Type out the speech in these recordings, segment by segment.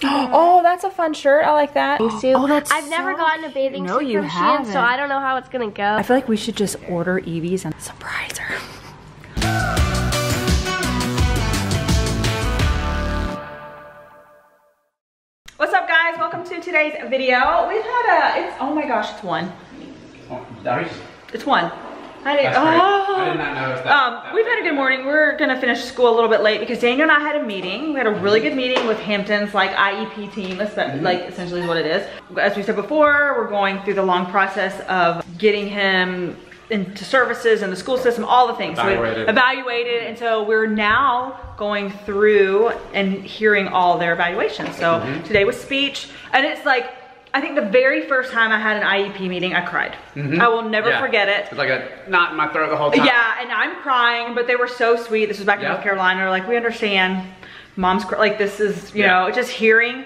Oh, that's a fun shirt. I like that. Oh, that's I've never gotten a bathing No, suit you from haven't. so I don't know how it's gonna go. I feel like we should just order Evie's and surprise her. What's up guys? Welcome to today's video. We've had a, it's, oh my gosh, it's one. Oh, that It's one. I didn't, oh. I did oh. not notice that. Um, we've had a good morning. We're gonna finish school a little bit late because Daniel and I had a meeting. We had a really good meeting with Hampton's like IEP team, Mm-hmm. like essentially is what it is. As we said before, we're going through the long process of getting him into services and the school system, all the things. So Evaluated. evaluated, and so we're now going through and hearing all their evaluations. So Mm-hmm. today was speech, and it's like, I think the very first time I had an IEP meeting, I cried. I will never. Yeah. forget it. It's like a knot in my throat the whole time. Yeah, and I'm crying, but they were so sweet. This was back in Yeah. North Carolina. They're like, we understand. Mom's cr-. like, this is, you Yeah. know, just hearing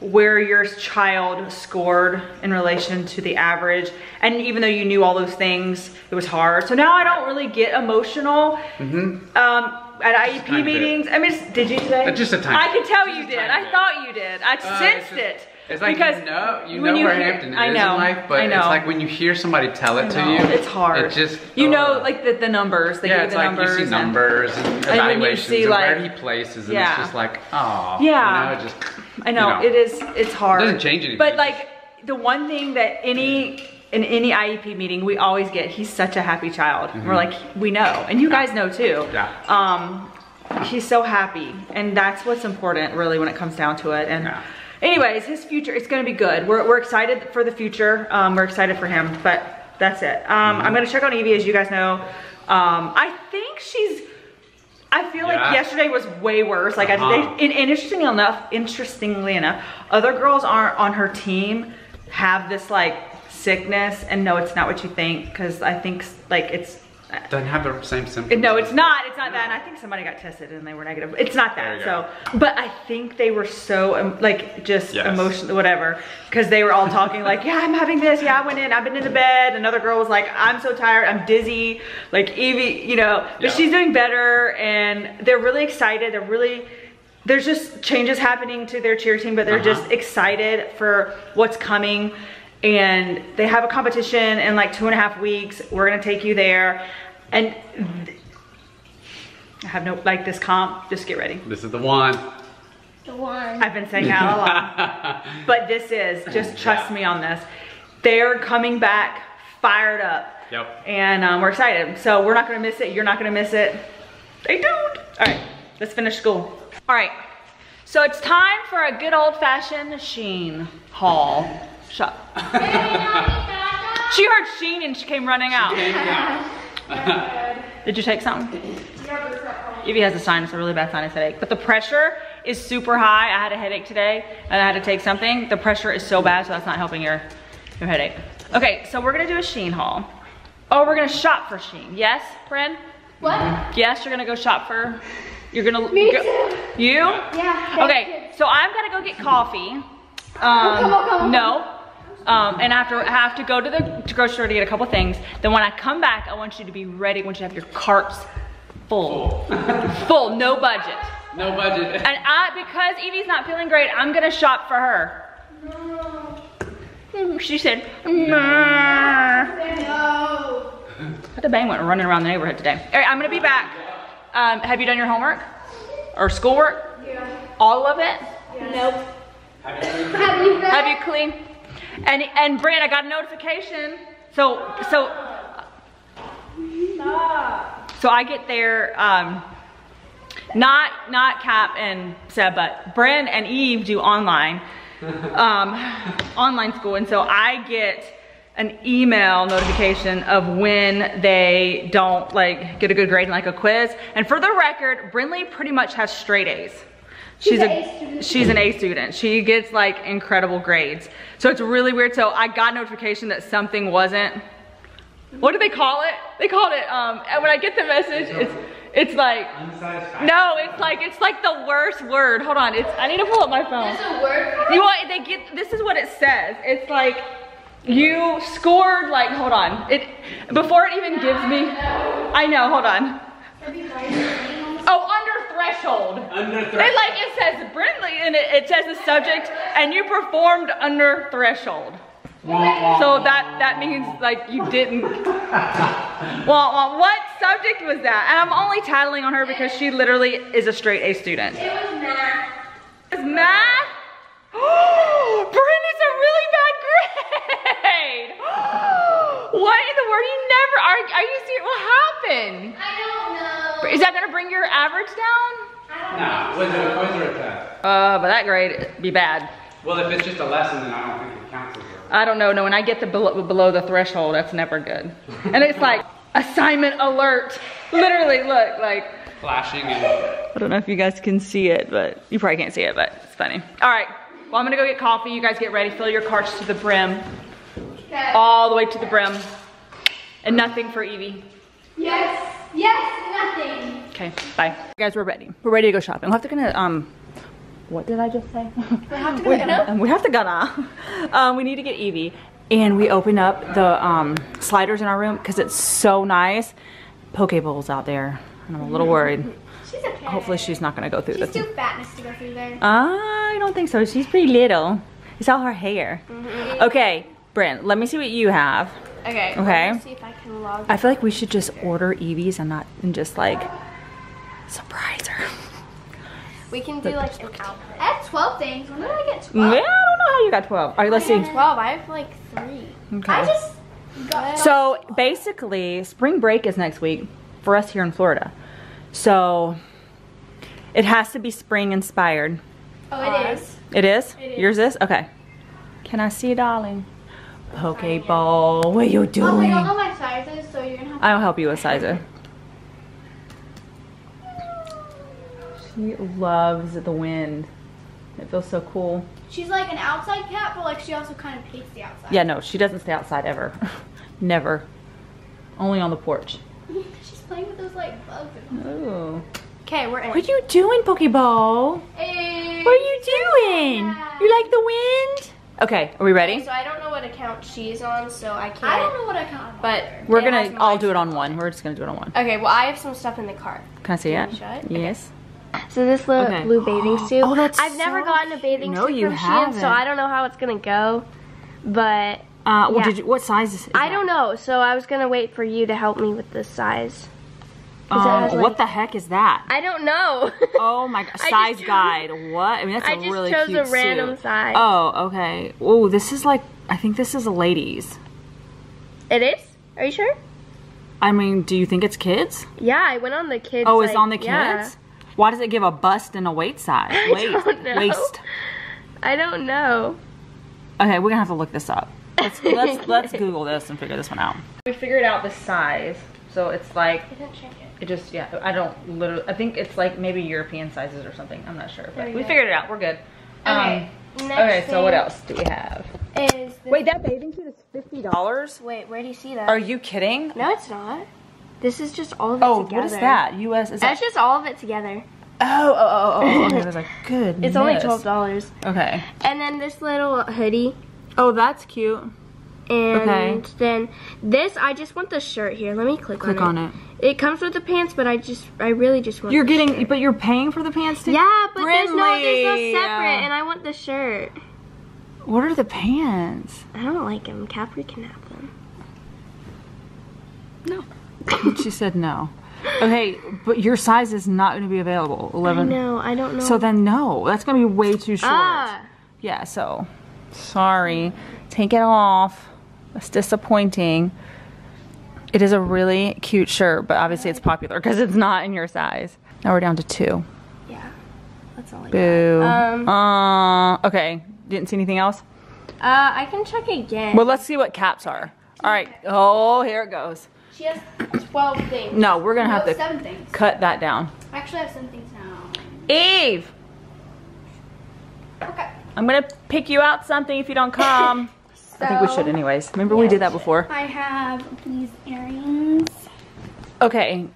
where your child scored in relation to the average. And even though you knew all those things, it was hard. So now I don't really get emotional um, at IEP tiny bit. meetings. I mean, did you today? Uh, just a tiny I can tell Just you did. I bit. thought you did. I Uh, sensed it. It's like because you know, you know where hear- Hampton is I know, in life, but I know. it's like when you hear somebody tell it to you, It's hard. It just you know, like the, the numbers. They yeah, it's the like numbers. you see and- numbers and you evaluations see, and where like- he places, and Yeah. it's just like, oh, Yeah. you know, just I know, you know. it is. It's hard. It doesn't change anything. But like the one thing that any in any IEP meeting we always get, he's such a happy child. We're like, we know, and you guys know too. Mm-hmm. Yeah. Um, he's so happy, and that's what's important, really, when it comes down to it. And. Yeah. Anyways, his future, it's gonna be good. We're, we're excited for the future. Um, we're excited for him, but that's it. Um, Mm-hmm. I'm gonna check on Evie, as you guys know. Um, I think she's, I feel like yesterday was way worse. Like Uh-huh. they, and, and interestingly enough, interestingly enough, other girls aren't on her team have this like sickness, and no, it's not what you think, because I think like it's. Doesn't have the same symptoms. No, it's not. It's not that. And I think somebody got tested and they were negative. It's not that. So, go. but I think they were so um, like just Yes. emotional, whatever, because they were all talking like, yeah, I'm having this. Yeah, I went in. I've been in the bed. Another girl was like, I'm so tired. I'm dizzy. Like Evie, you know, but Yeah. she's doing better, and they're really excited. They're really. There's just changes happening to their cheer team, but they're Uh-huh. just excited for what's coming. And they have a competition in like two and a half weeks. We're gonna take you there. And I have no, like this comp, just get ready. This is the one. The one. I've been saying that a lot. But this is, just trust Yeah. me on this. They're coming back fired up. Yep. And um, we're excited. So we're not gonna miss it. You're not gonna miss it. They don't. All right, let's finish school. All right, so it's time for a good old fashioned Shein haul. Shut. She heard Shein and she came running out. Did you take something? Evie has a sinus, a really bad sinus headache. But the pressure is super high. I had a headache today and I had to take something. The pressure is so bad, so that's not helping your, your headache. Okay, so we're gonna do a Shein haul. Oh, we're gonna shop for Shein. Yes, Bryn? What? Yes, you're gonna go shop for, you're gonna- Me go- too. You? Yeah. Okay, so I'm gonna go get coffee. Um, come on, come on. No. Um, and after I have to go to the grocery store to get a couple things. Then when I come back, I want you to be ready. I want you to have your carts full, full, no budget. No budget. And I, because Evie's not feeling great, I'm gonna shop for her. No. She said, nah. No. The bang went running around the neighborhood today. All right, I'm gonna be back. Um, have you done your homework or schoolwork? Yeah. All of it? Nope. Have you read? Have you cleaned? And and Brand, I got a notification. So so so I get there. Um, not not Cap and Seb, but Brand and Eve do online um, online school, and so I get an email notification of when they don't like get a good grade in like a quiz. And for the record, Brinley pretty much has straight A's. She's a, an A student. she's an A student. She gets like incredible grades. So it's really weird. So I got notification that something wasn't. What do they call it? They called it. Um, and when I get the message, it's it's like no, it's like it's like the worst word. Hold on, it's I need to pull up my phone. There's a word for? You want they get this is what it says. It's like you scored like hold on. It before it even gives me I know, hold on. Have you tried it? Oh, under threshold. Under like it says Brinley and it, it says the subject and you performed under threshold. So that that means like you didn't. well, well, what subject was that? And I'm only tattling on her because she literally is a straight A student. It was math. Is math? Bryn is a really bad grade. what in the world? You never are. Are you serious? What happened? I don't know. Is that gonna bring your average down? I don't Nah, was it a quiz or a test? Uh, but that grade be bad. Well, if it's just a lesson, then I don't think it counts as a. I don't know. No, when I get the below, below the threshold, that's never good. And it's like assignment alert. Literally, look like. Flashing and. I don't know if you guys can see it, but you probably can't see it, but it's funny. All right. Well, I'm gonna go get coffee. You guys get ready. Fill your carts to the brim, Okay. all the way to the brim, and nothing for Evie. Yes. Yes. Nothing. Okay. Bye. guys, we're ready. We're ready to go shopping. We'll have to gonna um. What did I just say? We have to go we, um, we have to gonna. Um, we need to get Evie, and we open up the um, sliders in our room because it's so nice. Poke bowls out there, and I'm a little worried. She's okay. Hopefully, she's not gonna go through She's this. too fatness to go through there. I don't think so. She's pretty little. It's all her hair. Mm-hmm. Okay, Brent, let me see what you have. Okay. Okay. Let me see if I can log. I feel like we should just order Evie's and not and just like surprise her. We can do like an outfit. I have 12 things. When did I get 12? Yeah, I don't know how you got 12. All right, let's I see. 12. I have like three. Okay. I just got. So basically, spring break is next week for us here in Florida. So it has to be spring inspired. oh, it is. It is? It is. Yours is? Okay. Can I see, darling? Pokeball. What are you Oh, doing? I don't know my sizes, so you're gonna have. I'll help you with sizer. She loves the wind. It feels so cool. She's like an outside cat, but like she also kind of hates the outside. Yeah, no, she doesn't stay outside ever. Never. Only on the porch. She's playing with those like bugs. Ooh. Okay, we're in. What are you doing, Pokeball? Hey. What are you doing? You like the wind? Okay, are we ready? So I don't know what account she's on, so I can't. I don't know what I count. But We're gonna all my- do it on one. We're just gonna do it on one. Okay, well I have some stuff in the cart. Can I see Can it? you show it? Yes. So this little Okay. blue bathing suit. Oh, that's I've never gotten a bathing No, suit you from Shein, haven't. so I don't know how it's gonna go. But Uh, well, Yeah. did you, what size is, it? I don't know, so I was gonna wait for you to help me with the size. 'Cause it Um, has, what the heck is that? I don't know. Oh my god, size chose- guide. What? I mean, that's a I just really chose cute a random suit. size. Oh, okay. Oh, this is like, I think this is a ladies. It is? Are you sure? I mean, do you think it's kids? Yeah, I went on the kids. Oh, it's like- on the kids? yeah. Why does it give a bust and a waist size? Waist. I Waist. don't know. Waist. I don't know. Okay, we're gonna have to look this up. Let's let's let's Google this and figure this one out. We figured out the size, so it's like I didn't check it. It just yeah. I don't literally. I think it's like maybe European sizes or something. I'm not sure, but we go. figured it out. We're good. Okay. Um, Next okay. So what else do we have? Is this Wait, that bathing suit is fifty dollars. Wait, where do you see that? Are you kidding? No, it's not. This is just all of it Oh, together. what is that? U.S. Is that? That's just all of it together. Oh, oh, oh, oh. Okay, I was like, good. It's only twelve dollars. Okay. And then this little hoodie, Oh, that's cute. and Okay. then this. I just want the shirt here. Let me click, Click on, on it. It. comes with the pants, but I just, I really just want. You're getting, shirt. but you're paying for the pants too. Yeah, but there's no, there's no separate, and I want the shirt. What are the pants? I don't like them. Kapri can have them. No. she said no. Okay, but your size is not going to be available. Eleven. know. I don't know. So then no, that's going to be way too short. ah, Yeah. So sorry. Take it off. That's disappointing. It is a really cute shirt, but obviously it's popular because it's not in your size. Now we're down to two. yeah. That's all I. Boo. Um, uh, okay. Didn't see anything else? Uh, I can check again. Well, let's see what caps are. All right. Oh, here it goes. She has 12 things. No, we're going to No, have to seven things. cut that down. I actually, have seven things now. Eve, Okay. I'm going to pick you out something if you don't come. I think we should anyways. Remember we did that before? I have these earrings. Okay.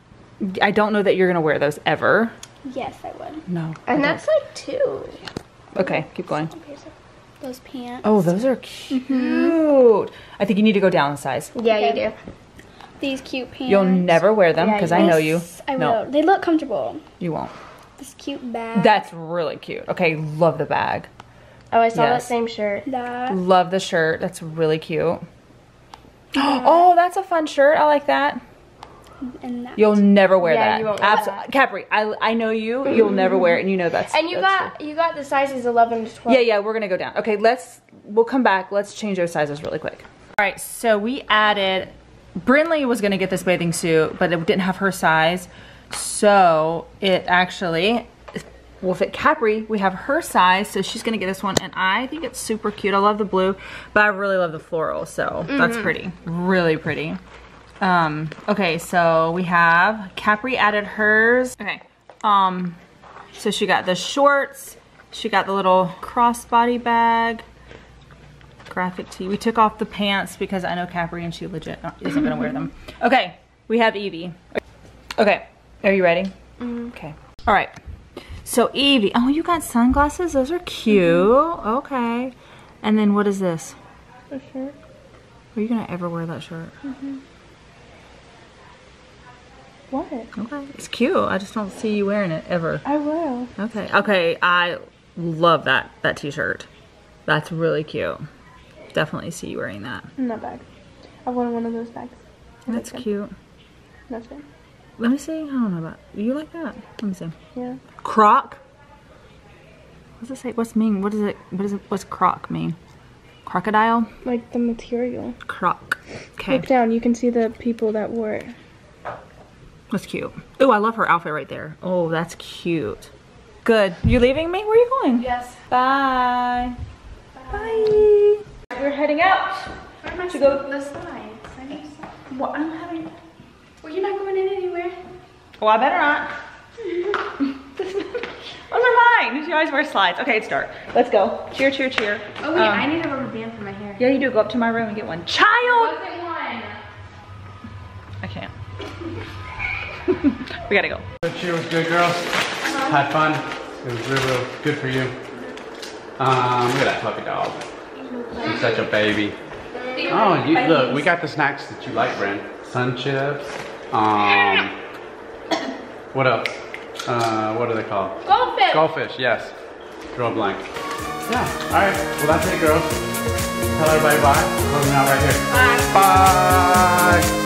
I don't know that you're going to wear those ever. Yes, I would. No. And that's like two. Okay, keep going. Okay, so those pants. Oh, those are cute. Mm-hmm. I think you need to go down in size. Yeah, Okay. you do. These cute pants. You'll never wear them because you I know you. I no, will. They look comfortable. you won't. This cute bag. That's really cute. Okay, love the bag. Oh, I saw Yes. that same shirt. that. Love the shirt. That's really cute. Oh, that's a fun shirt. I like that. And that. You'll never wear Yeah, that. you won't wear Absolutely. Kapri, I, I know you. You'll never wear it, and you know that's. And you that's got you got the sizes 11 to 12. Yeah, yeah, we're gonna go down. Okay, let's, we'll come back. Let's change those sizes really quick. All right, so we added, Brinley was gonna get this bathing suit, but it didn't have her size. So it actually will fit Kapri. We have her size, so she's gonna get this one. And I think it's super cute. I love the blue, but I really love the floral, so that's pretty, really pretty. Um, okay, so we have Kapri added hers. Okay, um, so she got the shorts, she got the little crossbody bag, graphic tee. We took off the pants because I know Kapri and she legit isn't gonna wear them. Okay, we have Evie. Okay, are you ready? Okay. All right. So Evie, oh, you got sunglasses. Those are cute. Mm-hmm. Okay. And then what is this? A shirt. Are you gonna ever wear that shirt? Mm-hmm. What? Okay. It's cute. I just don't see you wearing it ever. I will. Okay. Okay. I love that that t-shirt. That's really cute. Definitely see you wearing that. In that bag. I want one of those bags. That's good. cute. That's good. Let me see. I don't know about you like that. Let me see. Yeah. Croc. What's it say? What's mean? What is it? What is it? What's croc mean? Crocodile. Like the material. Croc. Okay. Look down. You can see the people that wore it. That's cute. Oh, I love her outfit right there. Oh, that's cute. Good. You leaving me? Where are you going? Yes. Bye. Bye. We're heading out. Where am I To go- The slides. I need some- What? I'm having. Well, you're not going in anywhere. Oh, I better not. Those are mine. She always wears slides. Okay, it's dark. Let's go. Cheer, cheer, cheer. Oh wait, Um, I need a rubber band for my hair. Yeah, you do. Go up to my room and get one. Child! One. I can't. we gotta go. The cheer was good, girls. Had fun. It was real, real good for you. Um, look at that puppy dog. He's such a baby. Oh, you look. We got the snacks that you like, Bren. Sun chips. Um, what else? Uh, what are they called? Goldfish. Goldfish, yes. Throw a blank. Yeah. All right. Well, that's it, girls. Tell everybody bye. Closing out right here. Bye. Bye.